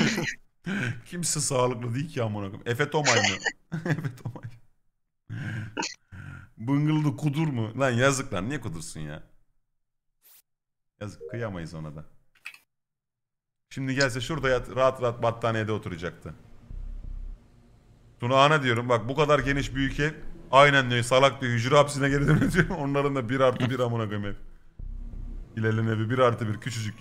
Kimse sağlıklı değil ki amına koyayım. Efe Tomay mı? Efe Tomay. Bıngıldı kudur mu? Lan yazık lan niye kudursun ya? Yazık kıyamayız ona da. Şimdi gelse şurada yat, rahat rahat battaniyede oturacaktı. Tuna ana diyorum bak bu kadar geniş büyük ev. Aynen diyor salak diyor hücre hapsine geri dönüyor. Onların da bir artı bir amına koyayım ev. Hilal'in evi bir artı bir küçücük.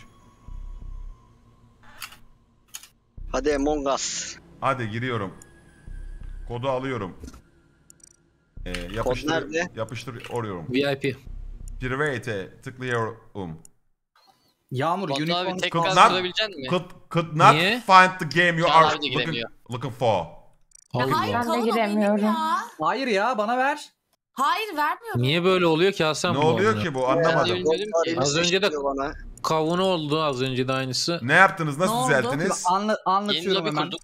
Hadi Among Us. Hadi giriyorum. Kodu alıyorum. Ee, yapıştır, nerede? yapıştır oruyorum. VIP. Private tıklıyorum. Yağmur Batu abi unicorn tek Could not- misin? Could, could not Niye? find the game you Çağlar are da looking, giremiyor. looking for. Hayır Hayır lan. giremiyorum. ya. Hayır ya bana ver. Hayır vermiyorum. Niye böyle oluyor ki Hasan Ne bu oluyor arada? ki bu Ben de anlamadım. bilmiyordum ki. Az önce de- Bana. Kavunu oldu az önce de aynısı. Ne yaptınız? Nasıl Ne oldu? düzelttiniz? Anla, anlatıyorum hemen. kurduk.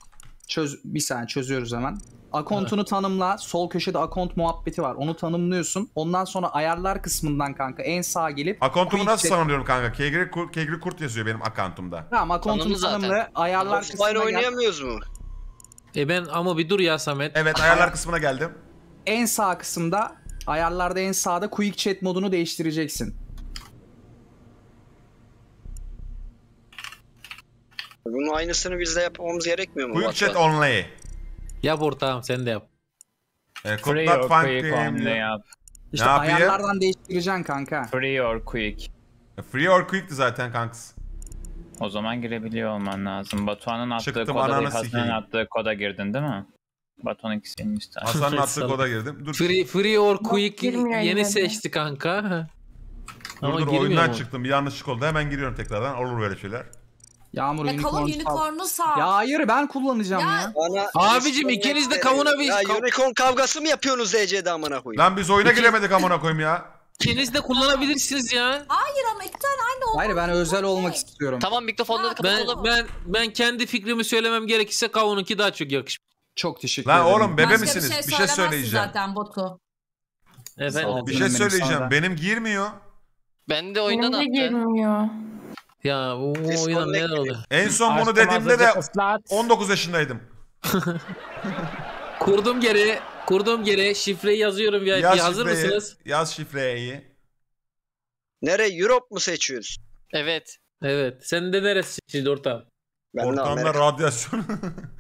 Çöz, bir saniye çözüyoruz hemen. Akontunu tanımla. Sol köşede akont muhabbeti var. Onu tanımlıyorsun. Ondan sonra ayarlar kısmından kanka en sağa gelip Akontumu nasıl sanıyorum kanka? Kegri, Kur- Kegri Kurt yazıyor benim akontumda. Tamam akontunu tanımla. Ayarlar kısmına Offline gel. oynayamıyoruz mu? E ben ama bir dur ya Samet. Evet ayarlar kısmına geldim. En sağ kısımda ayarlarda en sağda quick chat modunu değiştireceksin. Bunun aynısını biz de yapmamız gerekmiyor mu? Quick chat only. Yap ortağım sen de yap. E, Free or quick only yap. İşte Ne yapayım? ayarlardan değiştireceksin kanka. Free or quick. E, Free or quick'ti zaten kanks. O zaman girebiliyor olman lazım. Batuhan'ın attığı Çıktım, koda değil, Hasan'ın attığı koda girdin değil mi? Batuhan'ın senin işte. Hasan'ın attığı koda girdim. Dur, Free, free or quick yeni de. seçti kanka. dur, Ama dur oyundan mu? çıktım. Bir yanlışlık oldu. Hemen giriyorum tekrardan. Olur böyle şeyler. Yağmur Ya unicorn unicorn'u sağ. Ya hayır ben kullanacağım Ya- ya. Bana Abicim, ikiniz de kavuna bir- Ya unicorn kavgası mı yapıyorsunuz DC'de amına koyayım? Lan biz oyuna giremedik amına koyayım ya. İkiniz de kullanabilirsiniz ya. Hayır ama iki tane aynı olmaz. Hayır ben özel olmak istiyorum. Tamam mikrofonları Ya, Ben kapatalım. ben ben kendi fikrimi söylemem gerekirse kavununki daha çok yakışmış. Çok teşekkür Lan ederim. oğlum bebe Başka misiniz? Bir şey, söylemezsin söyleyeceğim. zaten botu. Efendim. Bir şey söyleyeceğim. Benim girmiyor. Ben de oyundan Benim de attı. girmiyor. Ya o oyuna neler oldu? En son bunu dediğimde de azıcık ıslat. 19 yaşındaydım. Kurdum geri, kurdum geri. Şifreyi yazıyorum VIP. Yaz Hazır şifreyi. mısınız? Yaz şifreyi. Nereye? Europe mu seçiyoruz? Evet. Evet. Sen de neresi seçildi ortam? Ben Ortamda Amerika. radyasyon.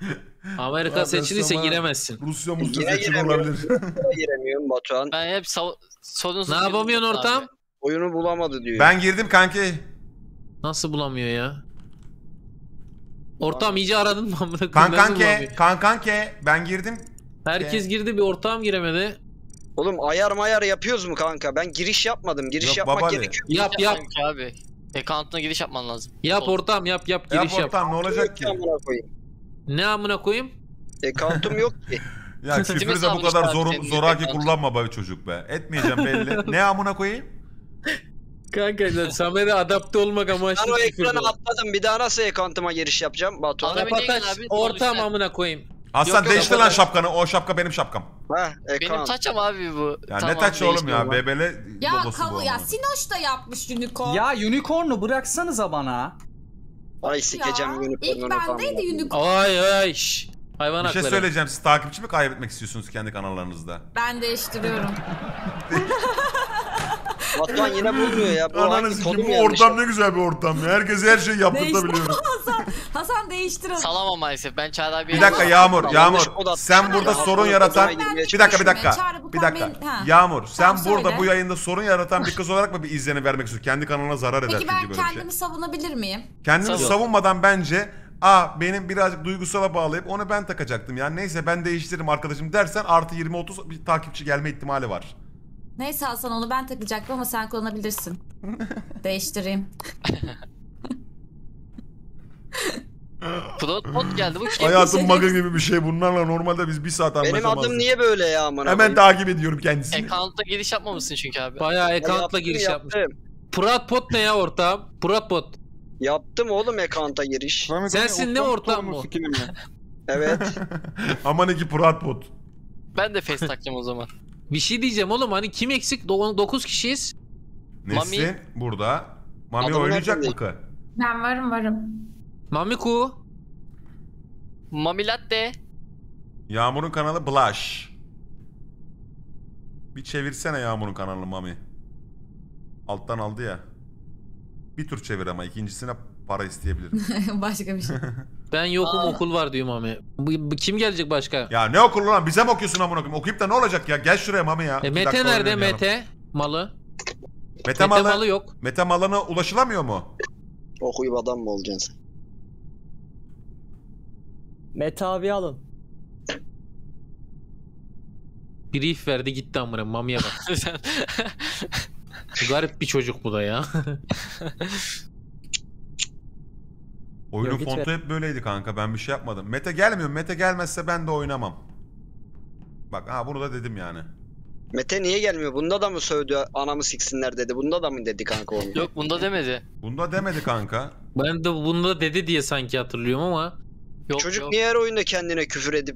Amerika var. giremezsin. Rusya seçim giremiyorum. olabilir. giremiyorum Batuhan. Ben hep sav- sorunsuz Ne yapamıyorsun ortam? Oyunu bulamadı diyor. ben girdim kanki. Nasıl bulamıyor ya? Ortam iyice aradın mı amına Kankanke, kankanke ben girdim. Herkes girdi bir ortağım giremedi. Oğlum ayar mayar yapıyoruz mu kanka? Ben giriş yapmadım. Giriş Yok, yapmak babali. gerekiyor. Yap yap. Abi. Account'una giriş yapman lazım. Yap ortam yap yap Yap giriş yap. ortam ne olacak ki? Amına koyayım. Ne amına koyayım? Account'um yok ki. Ya küfürü de bu hesabını kadar senin zoraki account'un? kullanma be çocuk be. Etmeyeceğim belli. ne amına koyayım? Kanka Samet'e adapte olmak Ben amaçlı o küfür ekranı atladım. Bir daha nasıl account'ıma giriş yapacağım Batuhan? Adam- Kapat aç. Abi, Ortam amına koyayım. Hasan Yok, kapat lan şapkanı. O şapka benim şapkam. Ha, Benim account. taçım abi bu. Ya Tamam, ne taç oğlum ya. Bebele Ya logosu bu. kavu ya. Sinoş da yapmış unicorn. Ya unicorn'u bıraksanıza bana. Ay sikeceğim İlk unicorn'unu falan. bendeydi unicorn. Ay ay şş. Hayvan Bir şey söyleyeceğim. Siz takipçi mi kaybetmek istiyorsunuz kendi kanallarınızda? Ben değiştiriyorum. Batuhan yine bulmuyor ya. Bu Ananı kodum bu ortam ne güzel bir ortam ya. Herkese her şeyi yaptırtabiliyorum. Hasan değiştir onu. Salamam maalesef. Ben Çağrı abi. Bir dakika Yağmur, Yağmur. Sen burada Ya, sorun yaratan... Bir dakika, bir dakika. Bir dakika. Yağmur, sen Tamam, burada bu yayında sorun yaratan bir kız olarak mı bir izlenim vermek istiyorsun? Kendi kanalına zarar eder Peki çünkü ben şey. kendimi savunabilir miyim? Kendini Savun. savunmadan bence Aa benim birazcık duygusala bağlayıp onu ben takacaktım ya. Neyse ben değiştiririm arkadaşım dersen artı 20-30 bir takipçi gelme ihtimali var. Neyse Hasan onu ben takacaktım ama sen kullanabilirsin. Değiştireyim. Pro mod geldi bu kim? Hayatım bug'ı gibi bir şey. Bunlarla normalde biz bir saat Benim anlaşamazdık. adım niye böyle ya amına Hemen koyayım? takip ediyorum kendisini. Account'a giriş yapmamışsın çünkü abi. Bayağı Ya account'la yaptım, giriş yapmış. yaptım. Pratpot ne ya ortağım? Pratpot. Yaptım oğlum account'a giriş. Sensin ne ortam bu? Evet. Aman iki Pratbot. Ben de face takacağım o zaman. Bir şey diyeceğim oğlum hani kim eksik? 9 kişiyiz. Nesin Mami. burada. Mami Adamı oynayacak mı kı? Ben varım varım. Mamiku. Mami Latte. Yağmur'un kanalı Blush. Bir çevirsene Yağmur'un kanalını Mami. Alttan aldı ya. Bir tur çevir ama ikincisine para isteyebilirim. Başka bir şey. Ben yokum okul var diyor Mami. Bu, bu kim gelecek başka? ya ne okulu lan bize mi okuyorsun amına koyayım? Okuyup da ne olacak ya? Gel şuraya Mami ya. E, Mete dakika nerede oynayalım. Mete? Malı. Mete, Mete malı, malı yok. Mete malına ulaşılamıyor mu? Okuyup adam mı olacaksın sen? Mete abi alın. Brief verdi gitti amına Mami'ye bak. Garip bir çocuk bu da ya. Oyunun fontu hep böyleydi kanka. Ben bir şey yapmadım. Mete gelmiyor. Mete gelmezse ben de oynamam. Bak ha bunu da dedim yani. Mete niye gelmiyor? Bunda da mı sövdü anamı siksinler dedi. Bunda da mı dedi kanka onu? Yok bunda demedi. Bunda demedi kanka. ben de bunda dedi diye sanki hatırlıyorum ama Yok Çocuk yok. niye her oyunda kendine küfür edip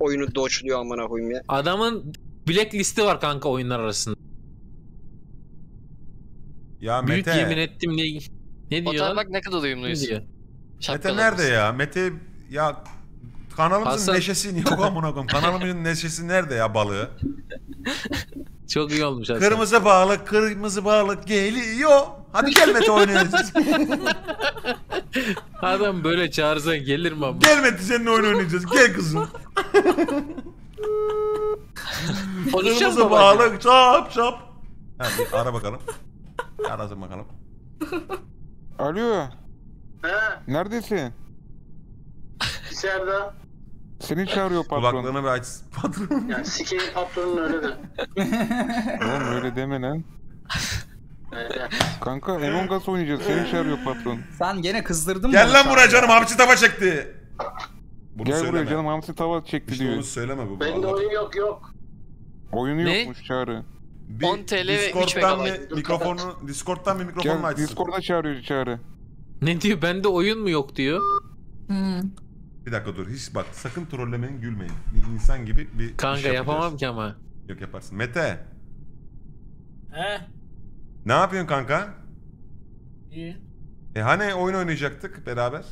oyunu doçluyor amına koyayım ya? adamın blacklisti var kanka oyunlar arasında. Ya Büyük Mete. yemin ettim ne ne diyor? bak ne kadar Ne uyumluyuz. diyor? Mete nerede ya? Mete ya kanalımızın Hasan- neşesi yok amına koyayım. Kanalımızın neşesi nerede ya balığı? Çok iyi olmuş aslında. Kırmızı balık, kırmızı balık geliyor. Hadi gel Mete oynayacağız. Adam böyle çağırsa gelir mi ama? gel Mete seninle oyun oynayacağız. Gel kızım. Kırmızı balık çap çap. Hadi ara bakalım. Arasın bakalım. Alo, He, neredesin? dışarıda. Seni çağırıyor patron. Kulaklığını bir aç. Patron. Yani sikeyim patronun öyle de. Oğlum öyle deme lan. Öyle. Kanka Among Us oynayacağız. Seni çağırıyor patron. Sen gene kızdırdın mı? Gel lan buraya an? canım hamsi tava çekti. Bunu Gel söyleme. buraya canım hamsi tava çekti İşte diyor. onu söyleme bu. Bende oyun yok yok. Oyunu Ne? yokmuş çağrı. Bir 10 TL ve üç Discord'dan megabayt. bir mikrofonu, Discord'dan bir mikrofonunu Gel açsın. Discord'a çağırıyor çağrı. Ne diyor? Bende oyun mu yok diyor. Hmm. Bir dakika dur. Hiç bak sakın trollemeyin, gülmeyin. Bir insan gibi bir iş Kanka yapacağız. yapamam ki ama. Yok yaparsın. Mete, He, ne yapıyorsun kanka? iyi. E hani oyun oynayacaktık beraber?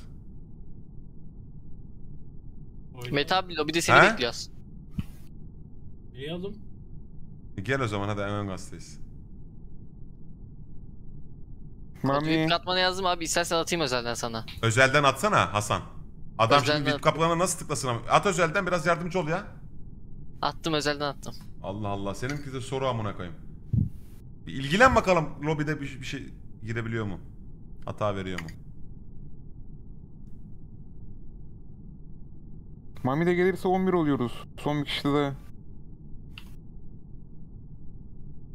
Mete abi lobide seni He? bekliyoruz. İyi oğlum. E gel o zaman hadi Among Us'tayız. Mami. Mami. Katmanı yazdım abi istersen atayım özelden sana. Özelden atsana Hasan. Adam Özelden şimdi at. kapılarına nasıl tıklasın ama. At özelden biraz yardımcı ol ya. Attım özelden attım. Allah Allah. Seninki de soru amına koyayım. Bir ilgilen bakalım lobide bir, bir şey girebiliyor mu? Hata veriyor mu? Mami de gelirse 11 oluyoruz. Son bir kişi de.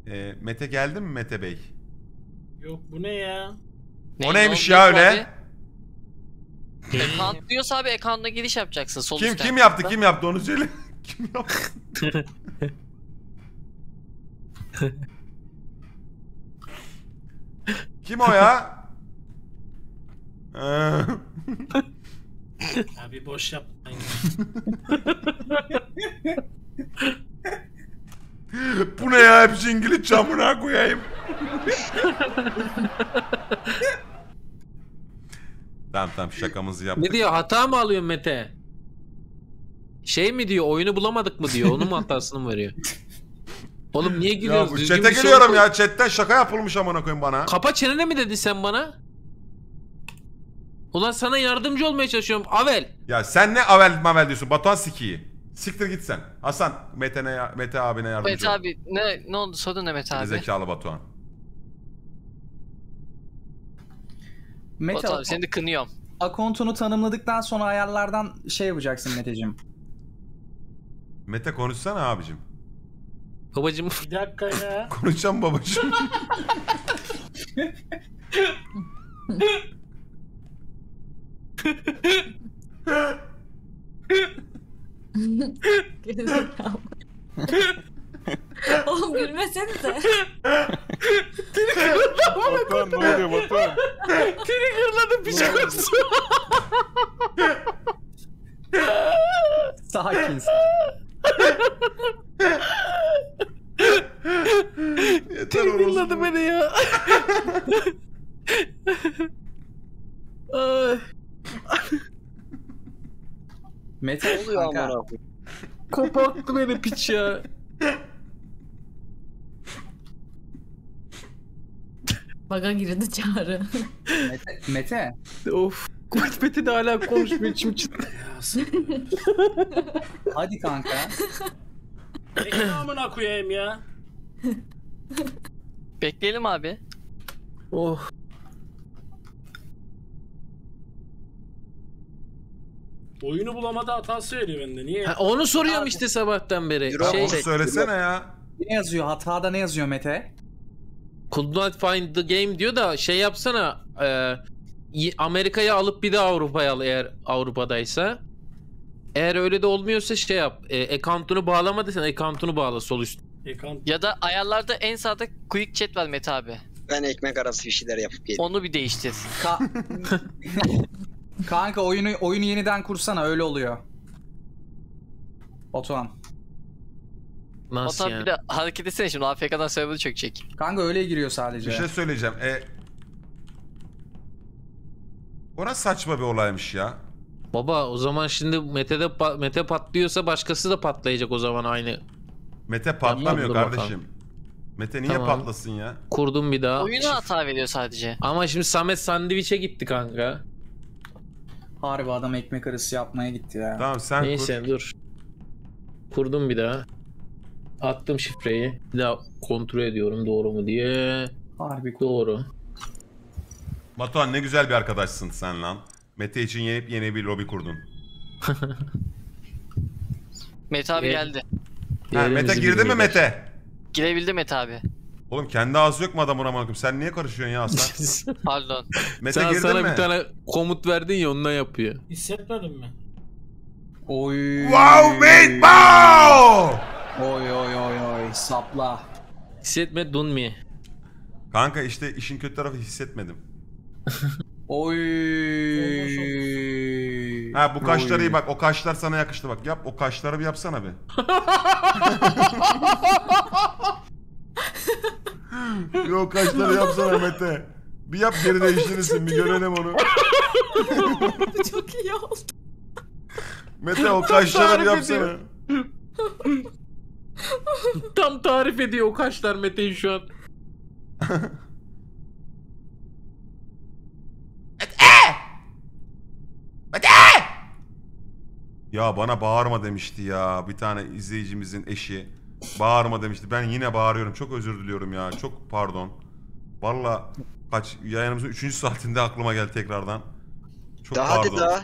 E, Mete geldi mi Mete Bey? Yok bu ne ya? Ne- o ne neymiş ya abi? öyle? Account diyorsa abi account'a giriş yapacaksın. Sol Kim üstten. kim yaptı? Kim yaptı onu söyle. kim yaptı? kim o ya? Ee, Ya bir boş yapmayın. Bu ne ya? Hepsi İngilizce amına koyayım. Tamam tamam şakamızı yaptık. Ne diyor? Hata mı alıyorsun Mete? Şey mi diyor? Oyunu bulamadık mı diyor? Onun mu hatasını mı veriyor? Oğlum niye Ya gülüyoruz? bu Düzgün chat'e bir geliyorum koy. ya. Chat'ten şaka yapılmış amına koyayım bana. Kapa çeneni mi dedin sen bana? Ulan sana yardımcı olmaya çalışıyorum. Avel. Ya sen ne avel mavel diyorsun? Batuhan sikiyi. Siktir git sen. Hasan Mete'ne Mete abine yardımcı Mete ol. abi ne ne oldu sorun ne Mete abi? Zekalı Batuhan. Mete Batu abi seni de kınıyorum. akontunu tanımladıktan sonra ayarlardan şey yapacaksın Meteciğim. Mete konuşsana abicim. Babacım Bir dakika ya. Konuşacağım babacığım. Gerizekalı. Oğlum gülmesenize. Batuhan ne oluyor Batuhan? Triggerladı psikosu. Sakin. Yeter Triggerladı orospu. beni ya. Ay. Mete oluyor amına koyayım? Kapattı beni piç ya. Baga girdi çağrı. Mete, Mete. of. Kurt Mete de hala konuşmuyor içim çıktı. Hadi kanka. Bekle amına koyayım ya. Bekleyelim abi. Oh. Oyunu bulamada hatası veriyor bende. Niye? Ha, onu soruyorum işte sabahtan beri. Şey, Onu söylesene ya. Ne yazıyor? Hatada ne yazıyor Mete? Could not find the game diyor da şey yapsana. E, Amerika'ya alıp bir de Avrupa'ya al eğer Avrupa'daysa. Eğer öyle de olmuyorsa şey yap. E, account'unu bağlamadıysan account'unu bağla sol üst. Ya da ayarlarda en sağda quick chat var Mete abi. Ben ekmek arası bir şeyler yapıp yedim. Onu bir değiştir. Ka- kanka oyunu oyunu yeniden kursana öyle oluyor. Batuhan. Nasıl Otan yani? bir de hareket etsene şimdi AFK'dan server'ı çökecek. Kanka öyle giriyor sadece. Bir şey söyleyeceğim. E... Ona saçma bir olaymış ya. Baba o zaman şimdi Mete'de pa- Mete patlıyorsa başkası da patlayacak o zaman aynı. Mete patlamıyor kardeşim. bakalım. Mete niye Tamam. patlasın ya? Kurdum bir daha. Oyunu hata veriyor sadece. Ama şimdi Samet sandviçe gitti kanka. Harbi adam ekmek arası yapmaya gitti ya. Tamam sen Neyse kur. dur. Kurdum bir daha. Attım şifreyi. Bir daha kontrol ediyorum doğru mu diye. Harbi. Doğru. Batuhan ne güzel bir arkadaşsın sen lan. Mete için yenip yeni bir lobi kurdun. Mete abi Evet. geldi. Ha, Yerimizi Mete girdi mi. Mete? Girebildi Mete abi. Oğlum kendi ağzı yok mu adamın amına koyayım? Sen niye karışıyorsun ya Hasan? Pardon. Mete Sen girdin sana mi? bir tane komut verdin ya ondan yapıyor. hissetmedin mi? Oy. Wow mate bow! Oy oy oy oy sapla. Hissetme dun mi? Kanka işte işin kötü tarafı hissetmedim. Oy. Ha bu kaşları iyi bak o kaşlar sana yakıştı bak yap o kaşları bir yapsana bir. Yo kaşları yapsana Mete. Bir yap geri değiştirirsin bir görelim onu. Çok iyi oldu. Mete o kaşları yapsana. Tam tarif ediyor o kaşlar Mete'yi şu an. Ya bana bağırma demişti ya bir tane izleyicimizin eşi. Bağırma demişti. Ben yine bağırıyorum. Çok özür diliyorum ya. Çok pardon. Valla kaç yayınımızın 3. saatinde aklıma geldi tekrardan. Çok Daha pardon. hadi daha.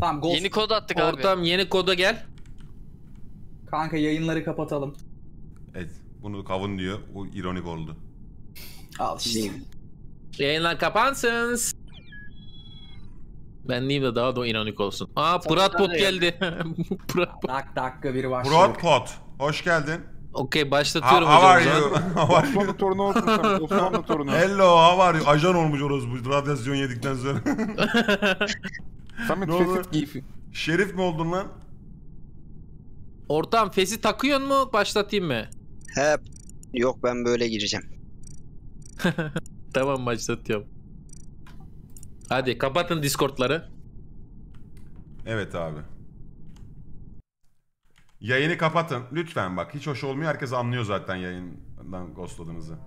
Tamam Ghost. Yeni kod attık abi. Ortam yeni koda gel. Kanka yayınları kapatalım. Evet. Bunu kavun diyor. Bu ironik oldu. Al işte. Yayınlar kapansın. Ben diyeyim de daha da ironik olsun. Aa Pırat bot geldi. Pırat bot. Dak dakika bir başladık. Broadcott. Hoş geldin. Okey How, başlatıyorum how are hocam. o you? zaman. How are you? Osmanlı torunu olsun sen. Osmanlı torunu. Hello, how are you? Ajan olmuş orası bu radyasyon yedikten sonra. Samet Ne oldu? fesif giy. Şerif mi oldun lan? Ortam fesi takıyor mu? Başlatayım mı? Hep. Yok ben böyle gireceğim. Tamam başlatıyorum. Hadi kapatın Discord'ları. Evet abi. Yayını kapatın. Lütfen bak. Hiç hoş olmuyor. Herkes anlıyor zaten yayından ghostladığınızı.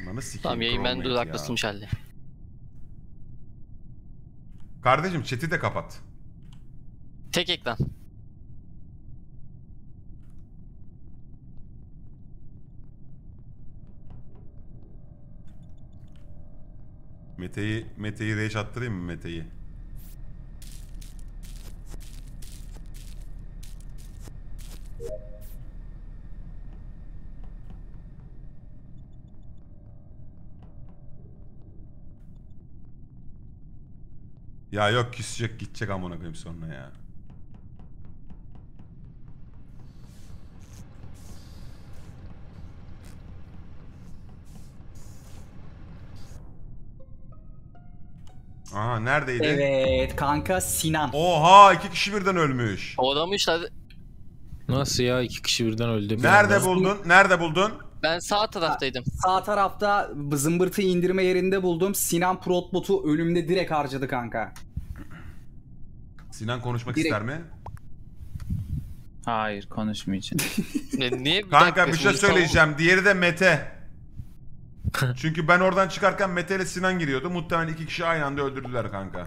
Ananı sikeyim. Tamam yayın ben dudaklasılmış halde. Kardeşim chat'i de kapat. Tek ekran. Mete'yi Mete'yi rage attırayım mı Mete'yi? Ya yok küsecek gidecek amına koyayım sonra ya. Aha neredeydi? Evet kanka Sinan. Oha iki kişi birden ölmüş. Odamışlar. Nasıl ya iki kişi birden öldü. Nerede buldun? Nerede buldun? Ben sağ taraftaydım. Sağ tarafta zımbırtı indirme yerinde buldum. Sinan Protbot'u önümde direkt harcadı kanka. Sinan konuşmak Direkt- ister mi? Hayır konuşmayacağım. Ne, niye bir Kanka dakika, bir şey söyleyeceğim. Diğeri de Mete. Çünkü ben oradan çıkarken Mete ile Sinan giriyordu. Muhtemelen iki kişi aynı anda öldürdüler kanka.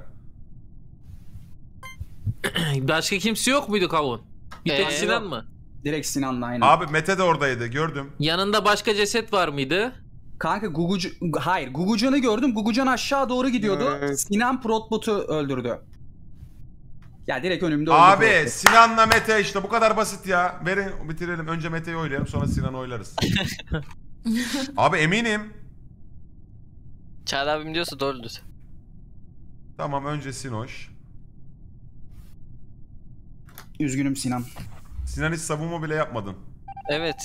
Başka kimse yok muydu kavun? Bir tek Ee, Sinan yok. mı? Direkt Sinan'la aynen. Abi Mete de oradaydı gördüm. Yanında başka ceset var mıydı? Kanka Gugucu... Hayır Gugucan'ı gördüm. Gugucan aşağı doğru gidiyordu. Evet. Sinan Protbot'u öldürdü. Ya direkt önümde öldü. Abi Protbot. Sinan'la Mete işte bu kadar basit ya. Verin bitirelim. Önce Mete'yi oylayalım sonra Sinan'ı oylarız. Abi eminim. Çağrı abim diyorsa doğrudur. Tamam önce Sinoş. Üzgünüm Sinan. Sinan hiç savunma bile yapmadın. Evet.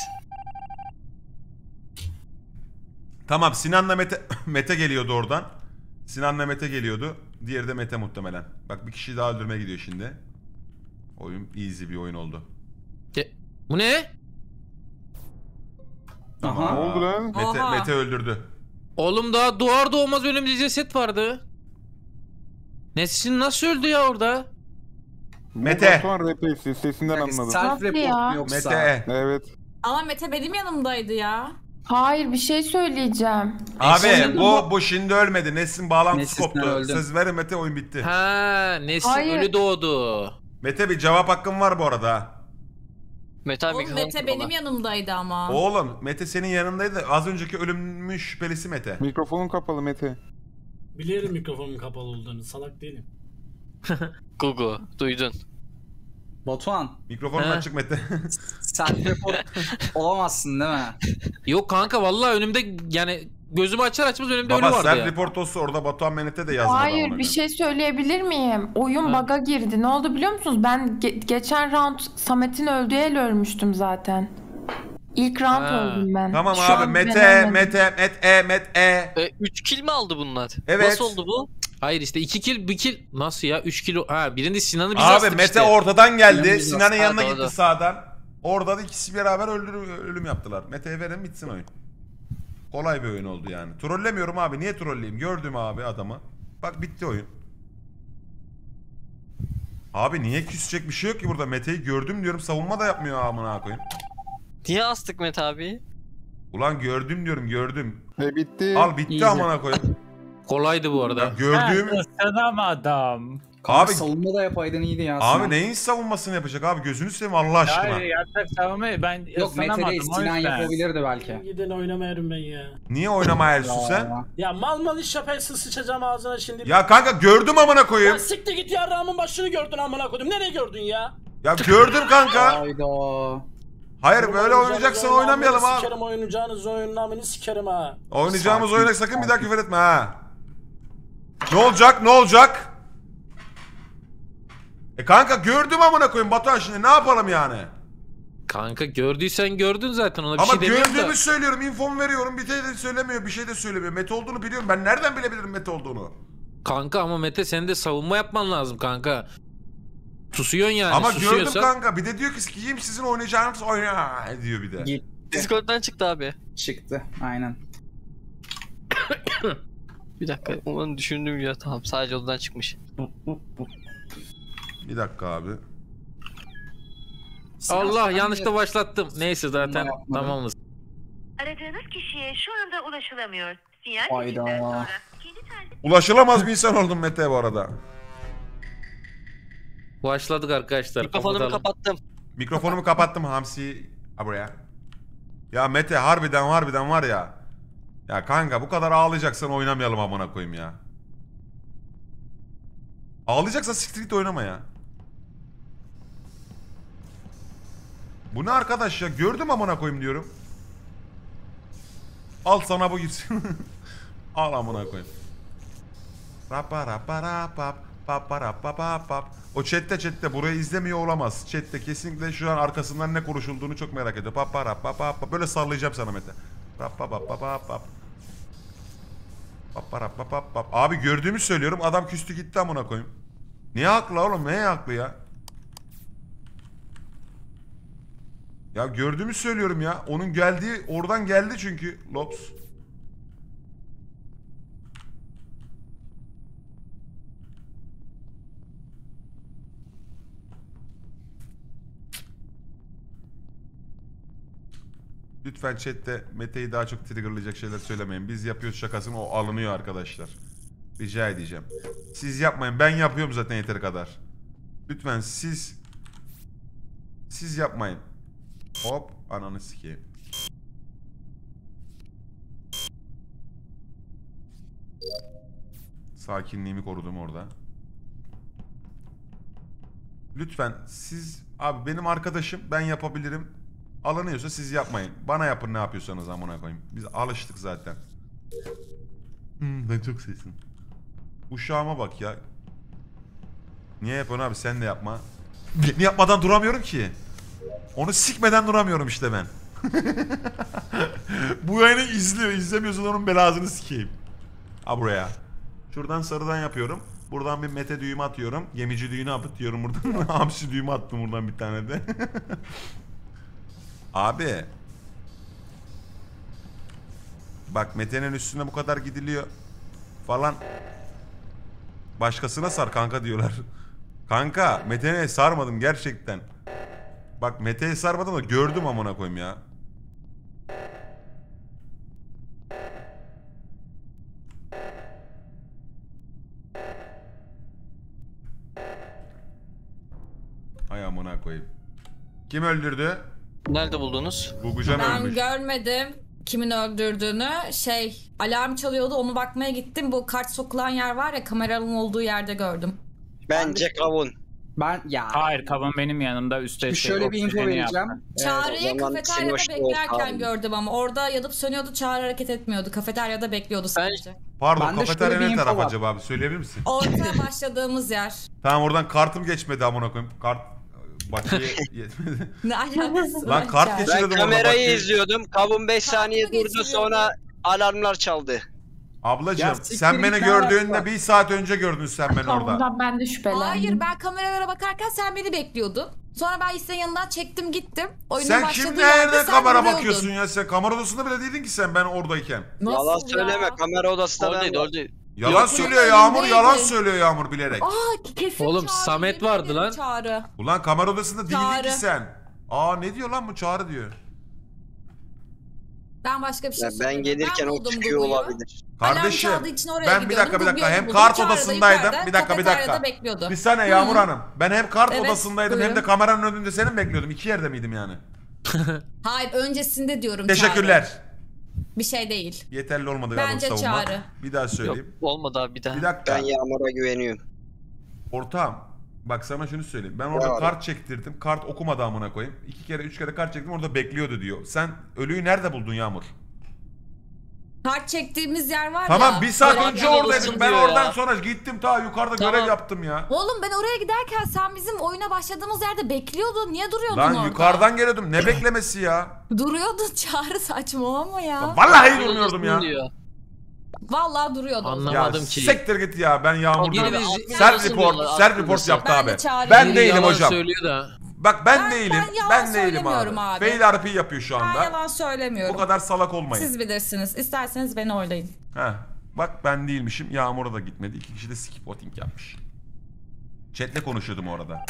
Tamam Sinan'la Mete Mete geliyordu oradan. Sinan'la Mete geliyordu. Diğeri de Mete muhtemelen. Bak bir kişi daha öldürmeye gidiyor şimdi. Oyun easy bir oyun oldu. Ce- Bu ne? Aha. Ne oldu lan? Mete, Oha. Mete öldürdü. Oğlum daha doğar doğmaz önümde ceset vardı. Nesin nasıl öldü ya orada? Mete. Batuhan RP'si sesinden anladım. Self Nasıl report ya? yoksa? Mete. Evet. Ama Mete benim yanımdaydı ya. Hayır bir şey söyleyeceğim. Abi bu bu şimdi ölmedi. Nesin bağlantısı Nesin koptu. öldü. Söz verin Mete oyun bitti. Ha, Nesin Hayır. ölü doğdu. Mete bir cevap hakkın var bu arada. ha. Mete abi Oğlum Mete benim yanımdaydı ama. Oğlum Mete senin yanındaydı. Az önceki ölümün şüphelisi Mete. Mikrofonun kapalı Mete. Biliyorum mikrofonun kapalı olduğunu. Salak değilim. Gugu duydun. Batuhan Mikrofonun He. açık Mete. self report olamazsın değil mi? Yok kanka vallahi önümde yani gözümü açar açmaz önümde ölü Baba vardı sen ya. report olsa orada Batuhan Menete de yazmadı. Hayır bir şey söyleyebilir miyim? Oyun Ha. bug'a girdi. Ne oldu biliyor musunuz? Ben ge- geçen round Samet'in öldüğü el ölmüştüm zaten. İlk round Ha. öldüm ben. Tamam Şu abi an Mete. Mete, Mete, Mete. E, 3 kill mi aldı bunlar? Evet. Nasıl oldu bu? Hayır işte 2 kill 1 kill nasıl ya 3 kilo ha birinde Sinan'ı biz Abi astık Mete işte. ortadan geldi. Sinan'ın Ha, yanına doğru. gitti sağdan. Orada da ikisi beraber öldür ölüm yaptılar. Mete'ye verin bitsin oyun. Kolay bir oyun oldu yani. Trollemiyorum abi. Niye trolleyeyim? Gördüm abi adamı. Bak bitti oyun. Abi niye küsecek bir şey yok ki burada. Mete'yi gördüm diyorum. Savunma da yapmıyor amına koyayım. Niye astık Mete abi? Ulan gördüm diyorum gördüm. E bitti. Al bitti Easy. amına koyayım. Kolaydı bu Ya arada. gördüğüm Isınamadım. Kanka Abi- savunma da yapaydın iyiydi ya. Abi Sinan. neyin savunmasını yapacak abi? Gözünü seveyim Allah aşkına. Hayır yapacak savunmayı ben Yok Mete ısınamadım değil o Sinan yüzden. yapabilirdi belki. Giden oynamayarım ben ya. Niye oynamaya elsin sen? Ya. Mal mal iş yaparsın sıçacağım ağzına şimdi. Ya kanka gördüm amına koyayım. Ya siktir git yarrağımın başını gördün amına koydum. Nereye gördün ya? Ya gördüm kanka. Hayda. Hayır böyle Oynayacağınız oynayacaksan oynamayalım abi. Sikerim oynayacağınız oyunun amını sikerim ha. Oynayacağımız oyuna sakın bir daha küfür etme ha. Ne olacak ne olacak? E kanka gördüm amına koyayım Batuhan şimdi ne yapalım yani? Kanka gördüysen gördün zaten ona bir Ama şey demiyorum gördüğümü da. söylüyorum, infomu veriyorum. Bir şey de söylemiyor, bir şey de söylemiyor. Mete olduğunu biliyorum. Ben nereden bilebilirim Mete olduğunu? Kanka ama Mete senin de savunma yapman lazım kanka. Susuyorsun yani Ama gördüm susuyorsan. kanka. Bir de diyor ki sikiyim sizin oynayacağınız oyna diyor bir de. Discord'dan çıktı abi. Çıktı. Aynen. Bir dakika onu düşündüm ya tamam sadece odadan çıkmış. Bir dakika abi. Allah yanlışta başlattım. Neyse zaten tamamız. Aradığınız kişiye şu anda ulaşılamıyor. Sinyal Hayda. sonra Ulaşılamaz bir insan oldum Mete bu arada. Başladık arkadaşlar. Mikrofonumu kapatalım. kapattım. Mikrofonumu kapattım Hamsi. Ha buraya. Ya Mete harbiden harbiden var ya. Ya kanka bu kadar ağlayacaksan oynamayalım amına koyayım ya. Ağlayacaksan siktir git oynama ya. Bu ne arkadaş ya? Gördüm amına koyayım diyorum. Al sana bu gitsin. Al amına koyayım. Rapa rapa rapap. Papa rapa. O chatte chatte burayı izlemiyor olamaz. Chatte kesinlikle şu an arkasından ne konuşulduğunu çok merak ediyor. Papa rapa. Böyle sallayacağım sana Mete. Rapa papa papa. Rapa papa. Abi gördüğümü söylüyorum. Adam küstü gitti amına koyayım. Niye haklı oğlum? Neye haklı ya? Ya gördüğümü söylüyorum ya. Onun geldiği oradan geldi çünkü. Lops. Lütfen chatte Mete'yi daha çok triggerlayacak şeyler söylemeyin. Biz yapıyoruz şakasını o alınıyor arkadaşlar. Rica edeceğim. Siz yapmayın. Ben yapıyorum zaten yeteri kadar. Lütfen siz siz yapmayın. Hop ananı sikeyim. Sakinliğimi korudum orada. Lütfen siz abi benim arkadaşım ben yapabilirim. Alınıyorsa siz yapmayın. Bana yapın ne yapıyorsanız amına koyayım. Biz alıştık zaten. Hmm, ben çok sesim. Uşağıma bak ya. Niye yapıyorsun abi sen de yapma. Yapmadan duramıyorum ki. Onu sikmeden duramıyorum işte ben. Bu yayını izliyor. İzlemiyorsan onun belasını sikeyim. Ha buraya. Şuradan sarıdan yapıyorum. Buradan bir mete düğümü atıyorum. Gemici düğünü atıyorum buradan. Hamsi düğümü attım buradan bir tane de. Abi. Bak Mete'nin üstüne bu kadar gidiliyor. Falan. Başkasına sar kanka diyorlar. Kanka Mete'ye sarmadım gerçekten. Bak Mete'ye sarmadım da gördüm amına koyayım ya. Ay amına koyayım. Kim öldürdü? Nerede buldunuz? Gugucan Ben ölmüş. görmedim kimin öldürdüğünü. Şey alarm çalıyordu onu bakmaya gittim. Bu kart sokulan yer var ya kameranın olduğu yerde gördüm. Bence kavun. Ben ya Hayır kavun benim yanımda üstte Şimdi şey, şöyle bir info vereceğim. Ee, Çağrı'yı zaman kafeteryada beklerken olsa- gördüm ama orada yanıp sönüyordu Çağrı hareket etmiyordu. Kafeteryada bekliyordu sadece. Pardon Bende kafeterya ne taraf var. acaba abi söyleyebilir misin? Orta başladığımız yer. Tamam oradan kartım geçmedi amına koyayım. Kart bakiye yetmedi. Ne alakası var kart Ben Geçirdim orada, kamerayı bak- izliyordum. Kavun 5 saniye durdu sonra alarmlar çaldı. Ablacığım Ya sen beni git, gördüğünde bir saat önce gördün sen beni orada. Ondan ben de şüphelendim. Hayır ben kameralara bakarken sen beni bekliyordun. Sonra ben senin yanından çektim gittim. Oyunun Sen başladığı kim yerde nerede sen kamera duruyordun. bakıyorsun ya sen? Kamera odasında bile değildin ki sen ben oradayken. Nasıl Yalan ya? söyleme kamera odasında ben Oradaydı oradaydı. Yalan Yok, söylüyor Yağmur, önündeydi. yalan söylüyor Yağmur bilerek. Aa kesin Oğlum, Çağrı, Samet yemin vardı ederim lan. Çağrı. Ulan kamera odasında değildin Çağrı. ki sen. Aa ne diyor lan bu çağrı diyor. Ben başka bir şey Ya ben gelirken Ben o çıkıyor olabilir. Kardeşim ben bir dakika bir dakika hem kart odasındaydım. Bir dakika bir dakika. Bir saniye. Yağmur Hanım. Ben hem kart Evet, odasındaydım hem de buyurun. kameranın önünde seni mi bekliyordum? İki yerde miydim yani? Hayır öncesinde diyorum Teşekkürler. Çağrı. Bir şey değil. Yeterli olmadı Bence galiba savunma. Çağrı. Bir daha Yok söyleyeyim. olmadı abi bir daha. Bir dakika. Ben Yağmur'a güveniyorum. Ortağım bak sana şunu söyleyeyim. Ben orada kart çektirdim. Kart okumadı amına koyayım. İki kere üç kere kart çektim orada bekliyordu diyor. Sen ölüyü nerede buldun Yağmur? Kart çektiğimiz yer var ya. Tamam bir saat görev önce yapıyorsun oradaydım. Ben diyor oradan ya. sonra gittim ta yukarıda Tamam. görev yaptım ya. Oğlum ben oraya giderken sen bizim oyuna başladığımız yerde bekliyordun. Niye duruyordun Lan orada? yukarıdan geliyordum. Ne beklemesi ya? Duruyordun Çağrı saçmalama ya. Vallahi durmuyordum ya. Diyor. Vallahi. Ya Anlamadım ki. sektir git ya. Ben Yağmur Yine diyorum. bir- Self Nasıl report, self report yaptı Ben abi. Ben Biri değilim hocam. söylüyor da. Bak ben Ben- değilim. ben Ben değilim abi. abi. Fail RP yapıyor şu Ben anda. yalan söylemiyorum. Bu kadar salak olmayın. Siz bilirsiniz. İsterseniz beni oylayın. Heh. Bak ben değilmişim. Yağmur'a da gitmedi. İki kişi de skip voting yapmış. Chat'le konuşuyordum orada.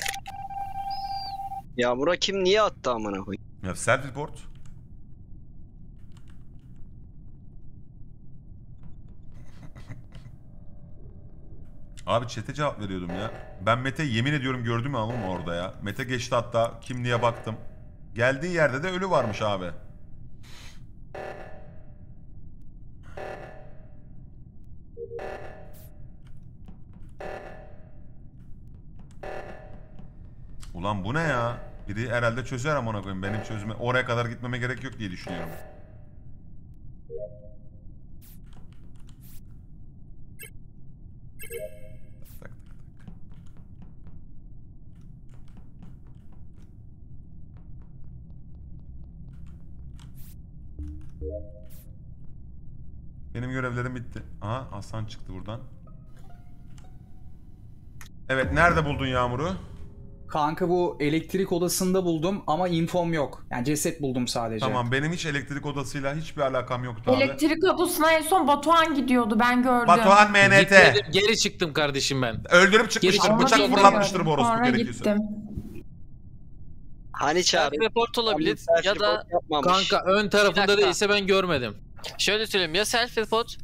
Yağmur'a kim niye attı amına koyayım? Ya self report. Abi chat'e cevap veriyordum ya. Ben Mete yemin ediyorum gördüm ama orada ya. Mete geçti hatta kimliğe baktım. Geldiği yerde de ölü varmış abi. Ulan bu ne ya? Biri herhalde çözer amına koyayım. Benim çözüme oraya kadar gitmeme gerek yok diye düşünüyorum. Benim görevlerim bitti. Aha Hasan çıktı buradan. Evet nerede buldun Yağmur'u? Kanka bu elektrik odasında buldum ama infom yok. Yani ceset buldum sadece. Tamam benim hiç elektrik odasıyla hiçbir alakam yoktu abi. Elektrik odasına en son Batuhan gidiyordu ben gördüm. Batuhan MNT. Gitmedim, geri çıktım kardeşim ben. Öldürüp çıkmıştır. Geri- Bıçak Ama fırlatmıştır bu orospu Sonra gerekiyorsa. gittim. Hani çağrı? Self-report olabilir Self ya da report yapmamış. Kanka ön Bir tarafında dakika. değilse ben görmedim. Şöyle söyleyeyim ya self-report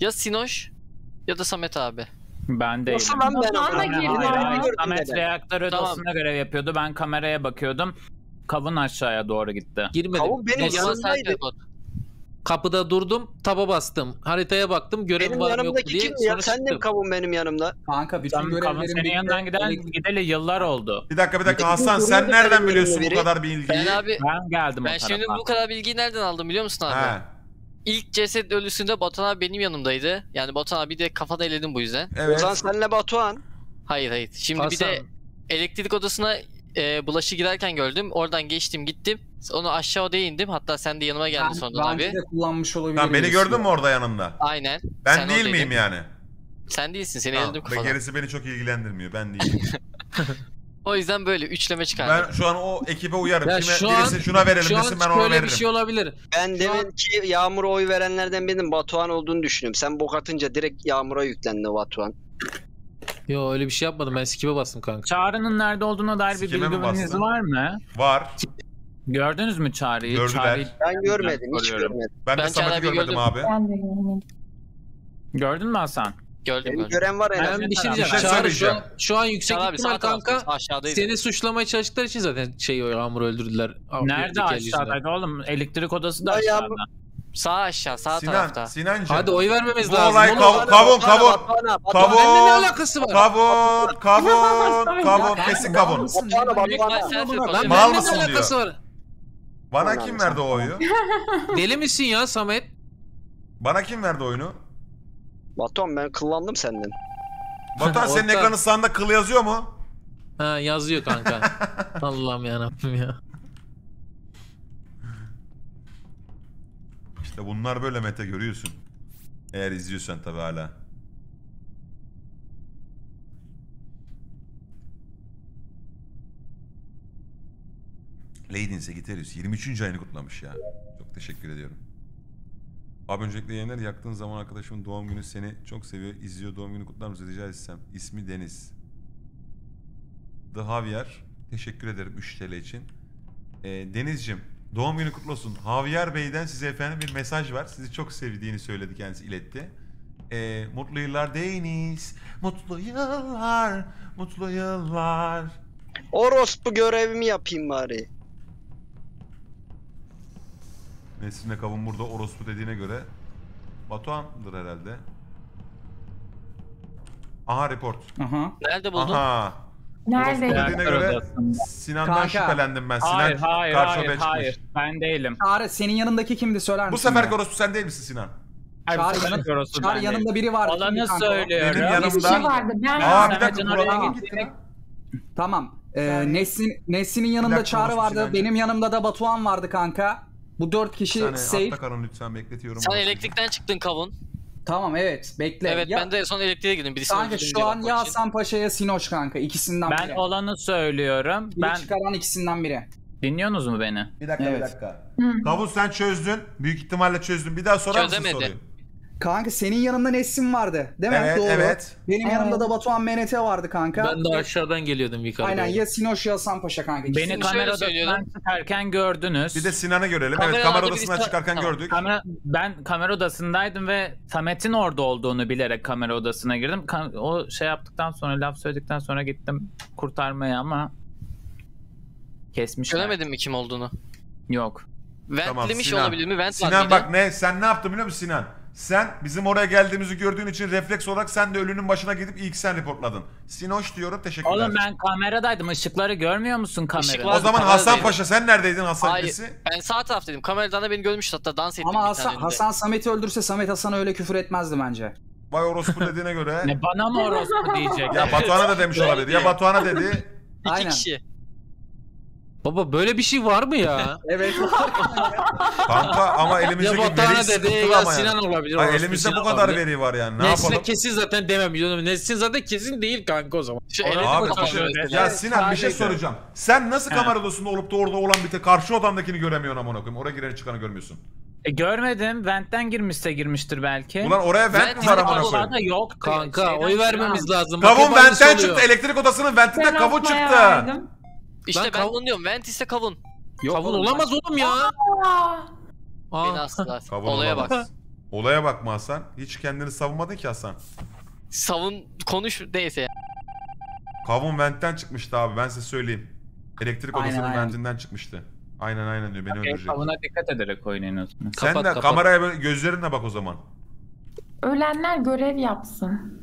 ya Sinoş ya da Samet abi. Ben değilim. Nasıl lan ben Batuhan da ama? girdi Hayır, ya. hayır, gördüm Samet reaktör Tamam. odasına görev yapıyordu. Ben kameraya bakıyordum. Kavun aşağıya doğru gitti. Girmedim. Kavun benim O zaman yanımdaydı. Kapıda durdum, taba bastım. Haritaya baktım, görev Benim var mı yok diye kim ya? Sen de kavun benim yanımda? Kanka bütün Sen Kavun senin yanından giden gideli yıllar oldu. Bir dakika bir dakika Bir Hasan sen nereden biliyorsun bu kadar bilgiyi? Ben abi Ben geldim ben o şimdi tarafa. bu kadar bilgiyi nereden aldım biliyor musun abi? He. İlk ceset ölüsünde Batuhan abi benim yanımdaydı. Yani Batuhan abi de kafada eledim bu yüzden. O Evet. zaman senle Batuhan. Hayır hayır. Şimdi bir Hasan, de elektrik odasına e, bulaşı girerken gördüm. Oradan geçtim gittim. Onu aşağı odaya indim. Hatta sen de yanıma geldin Ben, sonradan abi. de kullanmış olabilir. Tamam beni gördün mü orada yanımda? Aynen. Ben Sen değil oradaydın. miyim yani? Sen değilsin. Seni Tamam. eledim Ve kafadan. gerisi beni çok ilgilendirmiyor. Ben değilim. O yüzden böyle üçleme çıkardım. ben şu an o ekibe uyarım. Ya Kime şu birisi an- şuna verelim şu an desin ben ona şöyle veririm. bir şey olabilir. Ben Şu an- demin ki Yağmur'a oy verenlerden birinin Batuhan olduğunu düşünüyorum. Sen bok atınca direkt Yağmur'a yüklendi Batuhan. Yo öyle bir şey yapmadım. Ben skip'e bastım kanka. Çağrı'nın nerede olduğuna dair bir bilginiz var mı? Var. Gördünüz mü Çağrı'yı? Gördüler. Çağrı'yı Ben görmedim, hiç görmedim. Ben, de Ben Samet'i Çağrı abi görmedim gördüm. abi. Ben de görmedim. Gördün mü Hasan? Gördüm gördüm. gören var en Ben azından. bir şey Bir diyeceğim. şey Çağrı şu an, şu an yüksek Çağrı abi ihtimal sağ tarafta kanka aşağıdaydı. seni suçlamaya çalıştıkları için zaten şey Yağmur'u öldürdüler. Nerede aşağıdaydı oğlum? Elektrik odası da aşağıda. Sağ aşağı sağ Sinan, tarafta. Sinancığım. Hadi oy vermemiz Bu lazım. olay oğlum. kav- kavun, kavun. Kavun. Benimle ne alakası var? Kavun, kavun, kavun, kesin kavun. Mal mısın var? Bana kim verdi o oyu? Deli misin ya Samet? Bana kim verdi oyunu? Batuhan ben kıllandım senden. Batuhan senin Orta- ekranın sağında kıl yazıyor mu? Ha yazıyor kanka. Allah'ım yarabbim ya. İşte bunlar böyle Mete görüyorsun. Eğer izliyorsan tabi hala. Lady Sagittarius 23. ayını kutlamış ya. Çok teşekkür ediyorum. Abi öncelikle yayınlar yaktığın zaman arkadaşımın doğum günü seni çok seviyor. izliyor doğum günü kutlar mısın rica etsem. İsmi Deniz. The Javier. Teşekkür ederim 3 TL için. Ee, Deniz'cim doğum günü kutlu. Javier Bey'den size efendim bir mesaj var. Sizi çok sevdiğini söyledi kendisi iletti. Ee, mutlu yıllar Deniz. Mutlu yıllar. Mutlu yıllar. Orospu görevimi yapayım bari. Nesrin'le kavun burada orospu dediğine göre Batuhan'dır herhalde. Aha report. Aha. Nerede buldun? Aha. Nerede? Dediğine göre. Sinan'dan Kanka. şüphelendim ben. Sinan Hayır hayır karşı hayır çıkmış. hayır. Ben değilim. Çağrı senin yanındaki kimdi söyler Bu misin? seferki ya? orospu sen değil misin Sinan? Hayır, Çağrı, bu sefer yanı- orası Çağrı ben yanında biri var. Olanı Kimdi kanka o? söylüyorum. Benim Bir yanımda- şey vardı. Ben Aa bir dakika oraya buradan gittim. Tamam. Ee, Nesin, Nesin'in yanında dakika, Çağrı orospu vardı. Sinancı. Benim yanımda da Batuhan vardı kanka. Bu dört kişi saniye safe. kalın lütfen bekletiyorum. Sen elektrikten çıktın kavun. Tamam evet bekle. Evet Ya- ben de son elektriğe girdim. Birisi Kanka şu an ya için. Hasan Paşa ya Sinoş kanka. ikisinden Ben biri. olanı söylüyorum. Biri Ben çıkaran ikisinden biri. dinliyorsunuz mu beni? Bir dakika Evet. bir dakika. Kavun sen çözdün. Büyük ihtimalle çözdün. Bir daha sorar mısın Çözemedi. soruyu? Kanka senin yanında Nesin vardı değil mi? Evet, Doğru. evet. Benim yanımda da Batuhan MNT vardı kanka. Ben de aşağıdan geliyordum yukarıda. Aynen ya Sinoş ya Hasan Paşa kanka. Beni ikisi. şöyle kamera söylüyorum. odasından çıkarken gördünüz. Bir de Sinan'ı görelim. Kamera evet kamera odasından birisi- çıkarken Tamam. gördük. Kamera, ben kamera odasındaydım ve Samet'in orada olduğunu bilerek kamera odasına girdim. O şey yaptıktan sonra laf söyledikten sonra gittim kurtarmaya ama kesmişler. Göremedim mi kim olduğunu? Yok. Ventlemiş Sinan. olabilir mi? Vent var Sinan bak ne sen ne yaptın biliyor musun Sinan? Sen bizim oraya geldiğimizi gördüğün için refleks olarak sen de ölünün başına gidip ilk sen reportladın. Sinoş diyorum teşekkürler. Oğlum ben kameradaydım. Işıkları görmüyor musun Işık kamerada? O zaman Hasan. Paşa sen neredeydin Hasan Hayır. birisi? Ben sağ taraftaydım. Kameradan da beni görmüş hatta dans ettim Ama bir Hasan, tane. Hasan Samet'i öldürse Samet Hasan'a öyle küfür etmezdi bence. Vay orospu dediğine göre. Ne bana mı orospu diyecek? ya Batuhan'a da demiş olabilir. Ya Batuhan'a dedi. İki Aynen. kişi. Baba böyle bir şey var mı ya? Evet. Kanka ama ya elimizdeki Batuhan'a veri dedi ya ama Sinan yani. olabilir. Ay, orospu elimizde bu kadar olabilir. veri var yani. Ne Nesline yapalım? kesin zaten demem. biliyorum. Nesin zaten kesin değil kanka o zaman. Şu Abi, Abi. Ya Sinan bir şey soracağım. Sen nasıl kamera odasında olup da orada olan bir tek karşı odamdakini göremiyorsun amına koyayım. Oraya gireni çıkanı görmüyorsun. E, görmedim. Vent'ten girmişse girmiştir belki. Ulan oraya vent Vent mi var yok, amına koyayım? da yok. Kanka Şeyden oy vermemiz lazım. Kavun ventten çıktı. Elektrik odasının ventinden kavun çıktı. verdim. İşte Lan ben kav- onu diyorum. Vent ise kavun. Yok Kavun olamaz oğlum ya. Aa, Aa. Beni. Kavun Olaya olamaz. bak. Olaya bakma Hasan. Hiç kendini savunmadın ki Hasan. Savun konuş neyse ya. Kavun ventten çıkmıştı abi ben size söyleyeyim. Elektrik Aynen, odasının aynen. ventinden çıkmıştı. Aynen aynen diyor beni öldürecek. Kavuna dikkat ederek oynayın o zaman. Sen Kapat, de kapat. kameraya böyle gözlerinle bak o zaman. ölenler görev yapsın.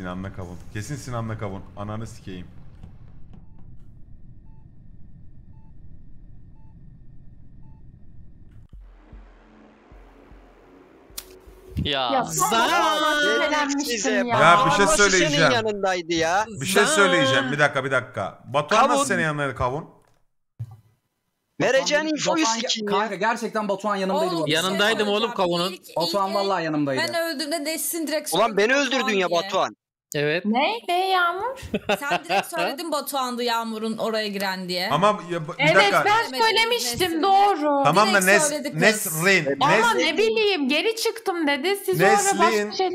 Sinan'la kavun. Kesin Sinan'la kavun. Ananı sikeyim. Ya. Ya size. ya. Ya bir şey söyleyeceğim. yanındaydı ya. Bir şey söyleyeceğim. Bir dakika bir dakika. Batuhan Kavun. nasıl senin yanına kavun? Vereceğin infoyu sikeyim Kanka ya. gerçekten Batuhan yanımdaydı. Oğlum, şey Yanındaydım oğlum söyleyeceğim. kavunun. Batuhan vallahi yanımdaydı. Ben öldüğümde Nesin direkt Ulan beni öldürdün ya diye. Batuhan. Evet. Ne? Ne Yağmur? Sen direkt söyledin Batuhan'dı Yağmur'un oraya giren diye. Ama ya, bir Evet dakika. ben söylemiştim Nesrin'e. doğru. Tamam da Direkt Nes, söyledik biz. Nesrin. Ama Nes, ne bileyim geri çıktım dedi. Siz Neslin. orada başka şey...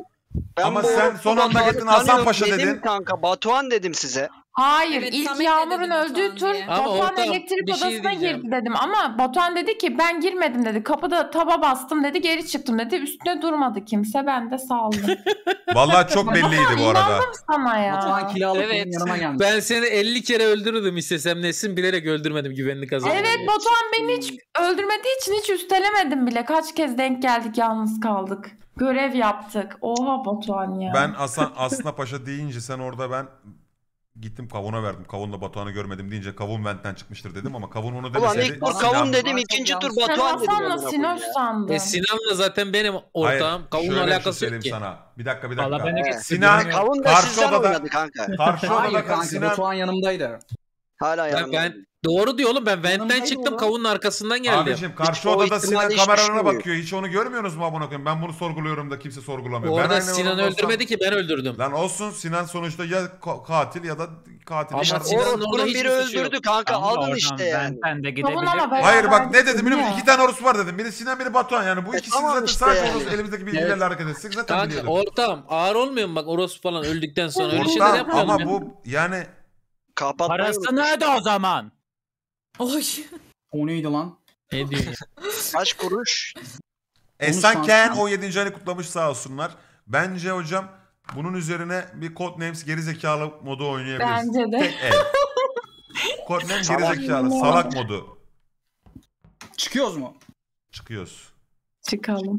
Ben Ama bu sen son anda gittin Hasan Paşa dedim dedin. kanka Batuhan dedim size. Hayır Evet, ilk Samet Yağmur'un öldüğü tur diye. Ama Batuhan elektrik şey odasına diyeceğim. girdi dedim ama Batuhan dedi ki ben girmedim dedi. Kapıda taba bastım dedi geri çıktım dedi. Üstüne durmadı kimse ben de saldım. Vallahi çok belliydi bu arada. İnandım sana ya. Batuhan kill alıp Evet. yanıma gelmiş. Ben seni 50 kere öldürürdüm istesem Nesin bilerek öldürmedim güvenlik kazandı. Evet Batuhan beni hiç öldürmediği için hiç üstelemedim bile. Kaç kez denk geldik yalnız kaldık. Görev yaptık. Oha Batuhan ya. Ben Hasan Asna Paşa deyince sen orada ben gittim kavuna verdim. Kavunla Batuhan'ı görmedim deyince kavun ventten çıkmıştır dedim ama kavun onu Ulan demeseydi. ilk tur kavun dedim ikinci tur Sen Batuhan dedim. Hasan'la Sinoş ya. sandın. E Sinan'la zaten benim ortağım. Kavunla şöyle bir şey alakası söyleyeyim yok ki. sana. Bir dakika bir dakika. Valla ben de gittim. Sinan Kavun da karşı sizden odada oynadı kanka. karşı Hayır odada kanka Sinan Batuhan yanımdaydı. Hala Ben, yanımda. ben doğru diyor oğlum ben ventten Yanımdaydı çıktım oğlum. kavunun arkasından geldim. Abicim karşı Hiç o odada Sinan ihtimali hiç düşünmüyor. bakıyor. Hiç onu görmüyorsunuz mu amına koyayım? Ben bunu sorguluyorum da kimse sorgulamıyor. ben Orada aynen Sinan'ı orada olsam- öldürmedi ki ben öldürdüm. Lan olsun Sinan sonuçta ya ka- katil ya da katil. Ama Dışarı- Sinan'ın orada hiçbir biri suçu yok. öldürdü kanka Ama alın oradan işte yani. Benten de gidebilir. beraber Hayır bak ne dedim biliyor musun? İki tane orospu var dedim. Biri Sinan biri Batuhan yani. Bu E, ikisi tamam zaten işte sadece yani. orospu elimizdeki bilgilerle hareket etsek zaten Kanka biliyorduk. ortağım ağır olmuyor mu bak orospu falan öldükten sonra öyle şeyler Ortam yapmayalım ama ya. bu yani Kapatmayı Parası nerede o zaman? Oy. O neydi lan? Ne diyorsun ya? Kaç kuruş? Esenken şansı. 17. ayını kutlamış sağ olsunlar. Bence hocam bunun üzerine bir Codenames gerizekalı modu oynayabiliriz. Bence de. Tek el. Codenames Salak. gerizekalı salak modu. Çıkıyoruz mu? Çıkıyoruz. Çıkalım.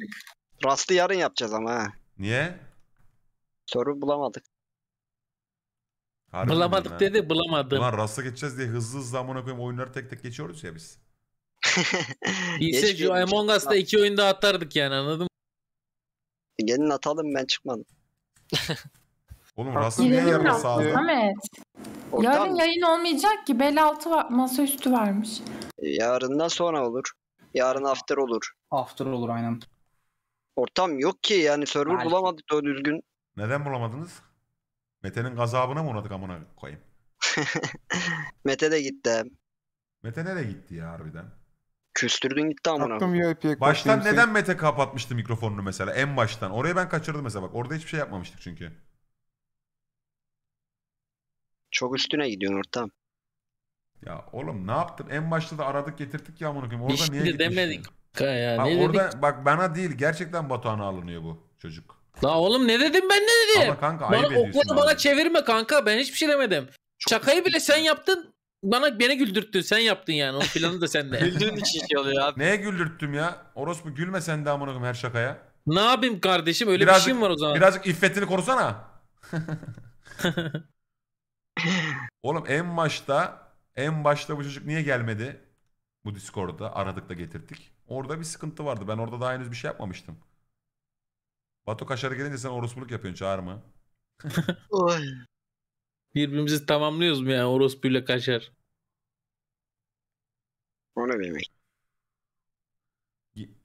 Rastı yarın yapacağız ama ha. Niye? Soru bulamadık. Harbi Bulamadık ha? dedi bulamadım. Ulan rasta geçeceğiz diye hızlı hızlı amına koyayım oyunları tek tek geçiyoruz ya biz. Bilse şu. Among Us'ta iki oyunda atardık yani anladın mı? Gelin atalım ben çıkmadım. Oğlum rasta niye sağda? Samet. Ortam Yarın yayın olmayacak ki. Bel altı var. Masaüstü varmış. yarından sonra olur. Yarın after olur. After olur aynen. Ortam yok ki yani server Belki. bulamadık doğru düzgün. Neden bulamadınız? Mete'nin gazabına mı uğradık amına koyayım? Mete de gitti. Mete nereye gitti ya harbiden? Küstürdün gitti amına. Attım VIP'ye. Baştan neden Mete kapatmıştı mikrofonunu mesela en baştan? Orayı ben kaçırdım mesela bak. Orada hiçbir şey yapmamıştık çünkü. Çok üstüne gidiyorsun ortam. Ya oğlum ne yaptın? En başta da aradık getirdik ya amına koyayım. Orada Hiç niye de gitmiştin? demedik. Ya, Ha, ne orada dedik? bak bana değil gerçekten Batuhan'a alınıyor bu çocuk. La oğlum ne dedim ben ne dedim? Ama kanka Bana ayıp ediyorsun. okları bana çevirme kanka ben hiçbir şey demedim. Şakayı bile sen yaptın. Bana beni güldürttün sen yaptın yani. Onun planı da sende. Güldüğün için şey oluyor abi. Neye güldürttüm ya? Orospu gülme sen de amına koyayım her şakaya. ne yapayım kardeşim öyle Birazcık- bir şeyim var o zaman. Birazcık iffetini korusana. Oğlum en başta en başta bu çocuk niye gelmedi? Bu Discord'da aradık da getirdik. Orada bir sıkıntı vardı. Ben orada daha henüz bir şey yapmamıştım. Batu Kaşar'ı gelince sen orospuluk yapıyorsun çağırma. Birbirimizi tamamlıyoruz mu ya yani orospuyla kaşar? O ne demek?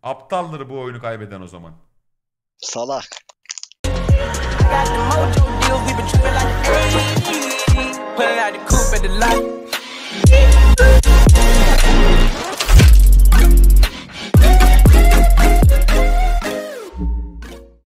Aptaldır bu oyunu kaybeden o zaman. Salak. Put.